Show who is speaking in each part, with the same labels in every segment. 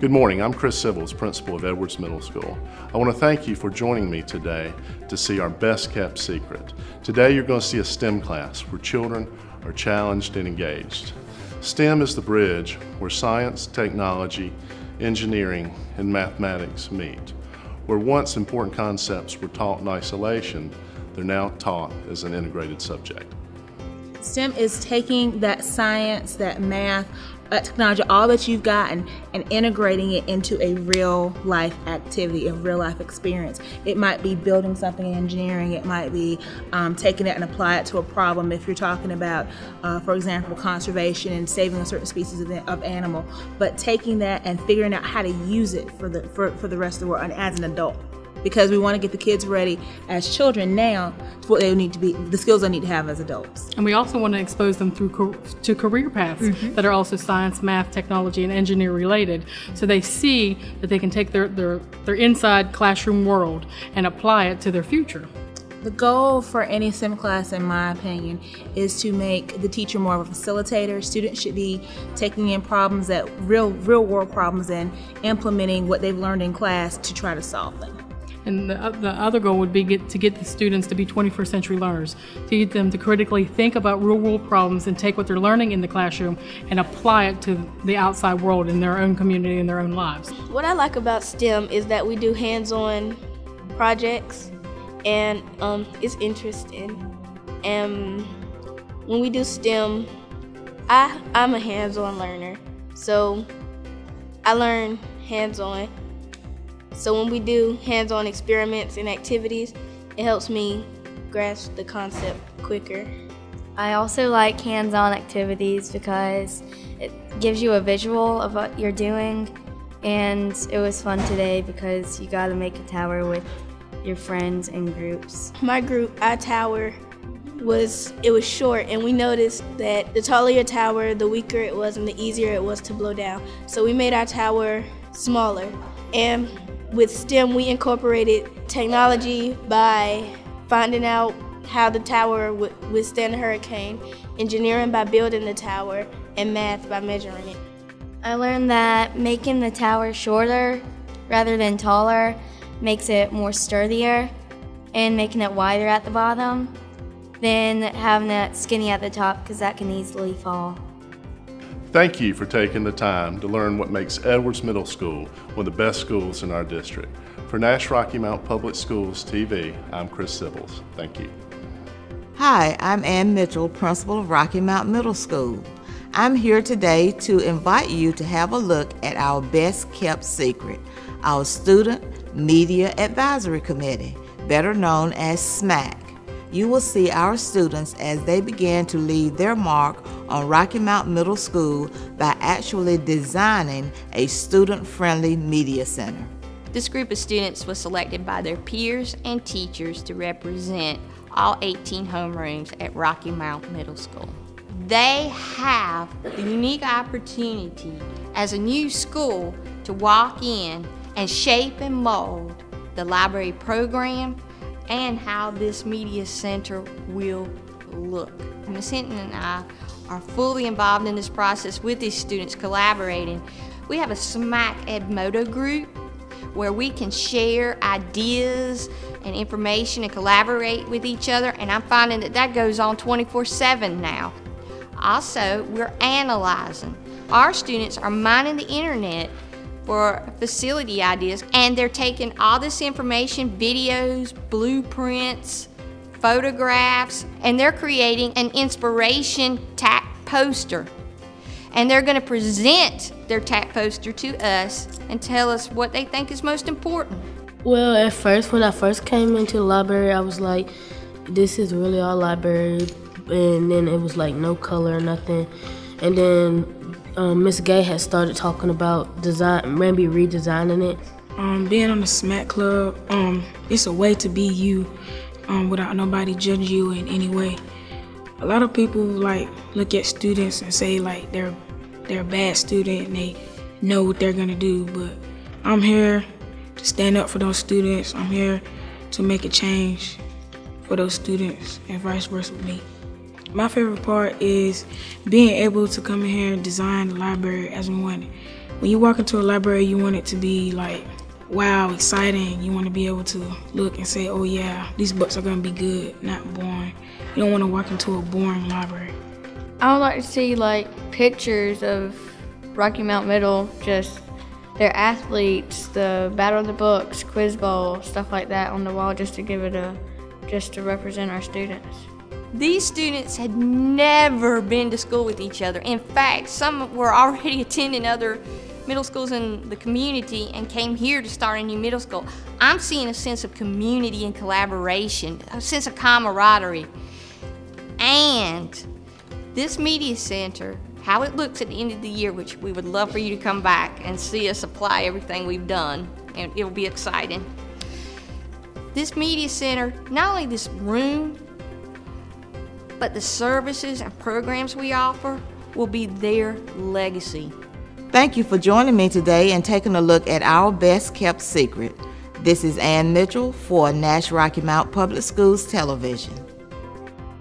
Speaker 1: Good morning, I'm Chris Sibbles, principal of Edwards Middle School. I want to thank you for joining me today to see our best kept secret. Today you're going to see a STEM class where children are challenged and engaged. STEM is the bridge where science, technology, engineering, and mathematics meet. Where once important concepts were taught in isolation, they're now taught as an integrated subject.
Speaker 2: STEM is taking that science, that math, that technology, all that you've gotten, and integrating it into a real life activity, a real life experience. It might be building something in engineering, it might be um, taking it and apply it to a problem. If you're talking about, uh, for example, conservation and saving a certain species of, of, animal, but taking that and figuring out how to use it for the, for, for the rest of the world and as an adult because we want to get the kids ready as children now to what they need to be, the skills they need to have as adults.
Speaker 3: And we also want to expose them through to career paths mm-hmm. that are also science, math, technology, and engineer related, so they see that they can take their, their, their inside classroom world and apply it to their future.
Speaker 2: The goal for any STEM class, in my opinion, is to make the teacher more of a facilitator. Students should be taking in problems that real, real world problems and implementing what they've learned in class to try to solve them.
Speaker 3: And the, the other goal would be get, to get the students to be 21st century learners, to get them to critically think about real world problems and take what they're learning in the classroom and apply it to the outside world in their own community and their own lives.
Speaker 4: What I like about STEM is that we do hands on projects and um, it's interesting. And when we do STEM, I, I'm a hands on learner. So I learn hands on so when we do hands-on experiments and activities, it helps me grasp the concept quicker.
Speaker 5: I also like hands-on activities because it gives you a visual of what you're doing and it was fun today because you got to make a tower with your friends and groups.
Speaker 4: My group, our tower, was it was short and we noticed that the taller your tower, the weaker it was and the easier it was to blow down. So we made our tower smaller and with STEM, we incorporated technology by finding out how the tower would withstand a hurricane, engineering by building the tower, and math by measuring it.
Speaker 5: I learned that making the tower shorter rather than taller makes it more sturdier and making it wider at the bottom than having it skinny at the top because that can easily fall.
Speaker 1: Thank you for taking the time to learn what makes Edwards Middle School one of the best schools in our district. For Nash Rocky Mount Public Schools TV, I'm Chris Sibbles. Thank you.
Speaker 6: Hi, I'm Ann Mitchell, principal of Rocky Mount Middle School. I'm here today to invite you to have a look at our best kept secret, our Student Media Advisory Committee, better known as SMAC you will see our students as they begin to leave their mark on Rocky Mount Middle School by actually designing a student-friendly media center.
Speaker 7: This group of students was selected by their peers and teachers to represent all 18 homerooms at Rocky Mount Middle School. They have the unique opportunity as a new school to walk in and shape and mold the library program and how this media center will look. Ms. Hinton and I are fully involved in this process with these students collaborating. We have a SMAC Edmodo group where we can share ideas and information and collaborate with each other and I'm finding that that goes on 24-7 now. Also, we're analyzing. Our students are mining the internet for facility ideas and they're taking all this information, videos, blueprints, photographs, and they're creating an inspiration TAC poster. And they're going to present their TAC poster to us and tell us what they think is most important.
Speaker 8: Well, at first, when I first came into the library, I was like, this is really our library. And then it was like no color or nothing. And then um, Miss Gay has started talking about design, maybe redesigning it.
Speaker 9: Um, being on the SMAC Club, um, it's a way to be you um, without nobody judging you in any way. A lot of people like look at students and say like they're they're a bad student and they know what they're gonna do, but I'm here to stand up for those students. I'm here to make a change for those students and vice versa with me. My favorite part is being able to come in here and design the library as one when you walk into a library, you want it to be like, wow, exciting. You want to be able to look and say, oh yeah, these books are going to be good, not boring. You don't want to walk into a boring library.
Speaker 10: I would like to see like pictures of Rocky Mount Middle, just their athletes, the Battle of the Books, Quiz Bowl, stuff like that on the wall, just to give it a, just to represent our students.
Speaker 7: These students had never been to school with each other. In fact, some were already attending other middle schools in the community and came here to start a new middle school. I'm seeing a sense of community and collaboration, a sense of camaraderie. And this media center, how it looks at the end of the year, which we would love for you to come back and see us apply everything we've done, and it'll be exciting. This media center, not only this room, but the services and programs we offer will be their legacy.
Speaker 6: Thank you for joining me today and taking a look at our best kept secret. This is Ann Mitchell for Nash Rocky Mount Public Schools Television.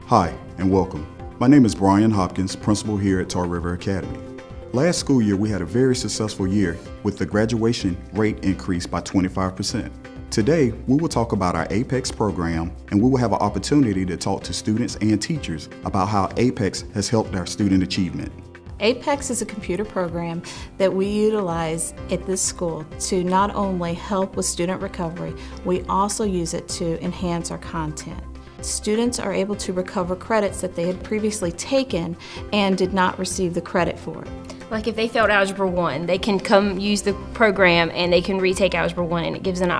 Speaker 11: Hi, and welcome. My name is Brian Hopkins, principal here at Tar River Academy. Last school year, we had a very successful year with the graduation rate increased by 25%. Today, we will talk about our APEX program and we will have an opportunity to talk to students and teachers about how APEX has helped our student achievement.
Speaker 12: APEX is a computer program that we utilize at this school to not only help with student recovery, we also use it to enhance our content. Students are able to recover credits that they had previously taken and did not receive the credit for.
Speaker 13: Like if they failed Algebra 1, they can come use the program and they can retake Algebra 1 and it gives them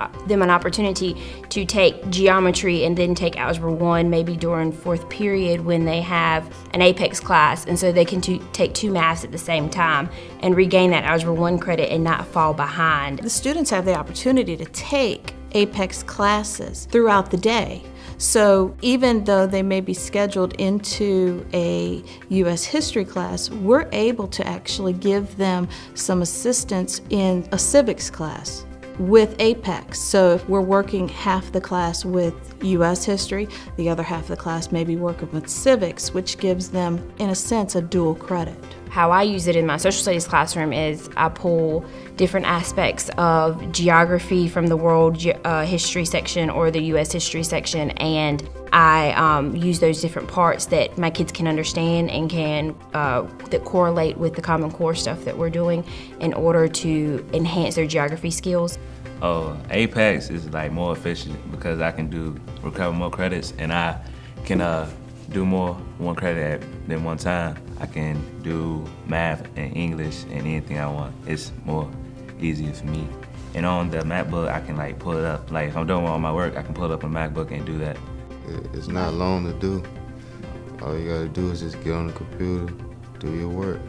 Speaker 13: an opportunity to take geometry and then take Algebra 1 maybe during fourth period when they have an APEX class and so they can take two maths at the same time and regain that Algebra 1 credit and not fall behind.
Speaker 12: The students have the opportunity to take APEX classes throughout the day. So even though they may be scheduled into a U.S. history class, we're able to actually give them some assistance in a civics class with APEX. So if we're working half the class with U.S. history, the other half of the class may be working with civics, which gives them, in a sense, a dual credit.
Speaker 13: How I use it in my social studies classroom is I pull different aspects of geography from the world uh, history section or the U.S. history section, and I um, use those different parts that my kids can understand and can uh, that correlate with the Common Core stuff that we're doing in order to enhance their geography skills.
Speaker 14: Oh, Apex is like more efficient because I can do recover more credits and I can uh, do more one credit at than one time. I can do math and English and anything I want. It's more easier for me. And on the MacBook, I can like pull it up. Like if I'm doing all my work, I can pull up on MacBook and do that.
Speaker 15: It's not long to do. All you gotta do is just get on the computer, do your work.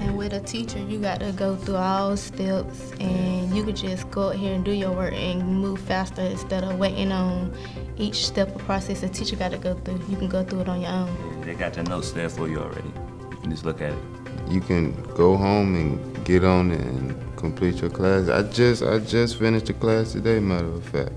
Speaker 16: And with a teacher, you got to go through all steps, and you could just go out here and do your work and move faster instead of waiting on each step of process the teacher got to go through. You can go through it on your own.
Speaker 14: They got your notes there for you already. You can just look at it.
Speaker 15: You can go home and get on it and complete your class. I just I just finished the class today, matter of fact.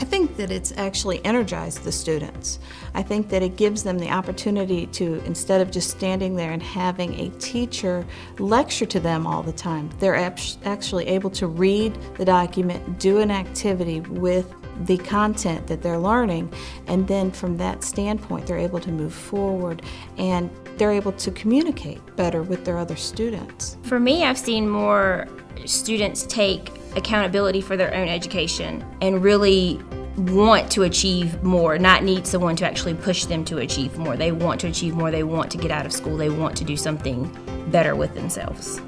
Speaker 12: I think that it's actually energized the students. I think that it gives them the opportunity to, instead of just standing there and having a teacher lecture to them all the time, they're actually able to read the document, do an activity with the content that they're learning, and then from that standpoint, they're able to move forward and they're able to communicate better with their other students.
Speaker 13: For me, I've seen more students take accountability for their own education and really want to achieve more, not need someone to actually push them to achieve more. They want to achieve more, they want to get out of school, they want to do something better with themselves.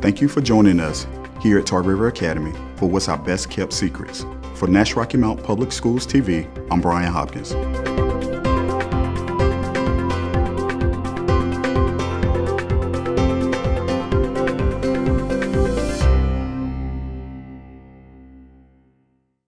Speaker 11: Thank you for joining us here at Tar River Academy for What's Our Best Kept Secrets. For Nash Rocky Mount Public Schools TV, I'm Brian Hopkins.